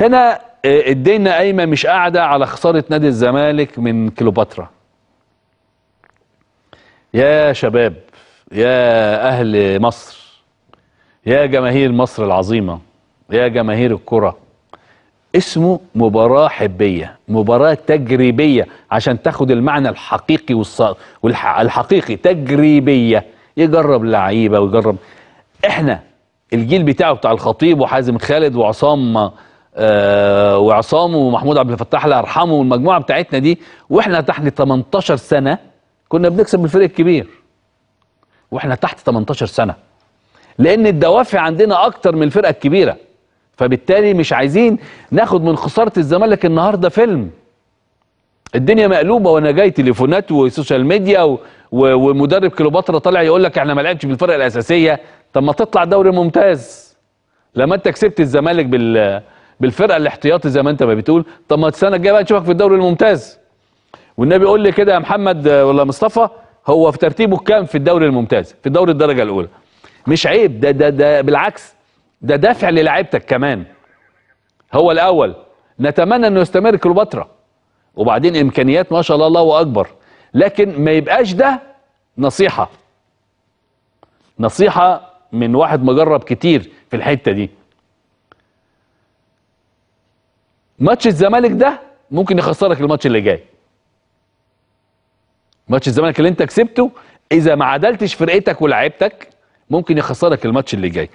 هنا آه، الدنيا قايمه مش قاعدة على خسارة نادي الزمالك من كليوباترا. يا شباب يا أهل مصر يا جماهير مصر العظيمة يا جماهير الكرة اسمه مباراة حبية مباراة تجريبية عشان تاخد المعنى الحقيقي والص... والحقيقي تجريبية. يجرب لعيبة ويجرب. إحنا الجيل بتاعه بتاع الخطيب وحازم خالد وعصام وعصام ومحمود عبد الفتاح الله يرحمه والمجموعة بتاعتنا دي وإحنا تحت 18 سنة كنا بنكسب الفريق الكبير. وإحنا تحت 18 سنة. لأن الدوافع عندنا أكتر من الفرقة الكبيرة. فبالتالي مش عايزين ناخد من خسارة الزمالك النهارده فيلم. الدنيا مقلوبة وأنا جاي تليفونات وسوشيال ميديا و... و... ومدرب كليوباترا طالع يقول لك إحنا ما لعبتش بالفرقة الأساسية. طب ما تطلع دوري ممتاز. لما أنت كسبت الزمالك بال بالفرقة الاحتياطي زي ما انت ما بتقول. طب ما السنة الجاية بقى نشوفك في الدوري الممتاز. والنبي يقول لي كده يا محمد آه، ولا مصطفى هو في ترتيبه كام في الدوري الممتاز؟ في الدوري الدرجة الأولى. مش عيب ده ده ده بالعكس ده دافع للاعيبتك كمان. هو الأول. نتمنى إنه يستمر كليوباترا. وبعدين إمكانيات ما شاء الله الله أكبر. لكن ما يبقاش ده نصيحة. نصيحة من واحد مجرب كتير في الحتة دي. ماتش الزمالك ده ممكن يخسرك الماتش اللي جاي. ماتش الزمالك اللي انت كسبته إذا ما عدلتش فرقتك ولاعيبتك ممكن يخسرك الماتش اللي جاي.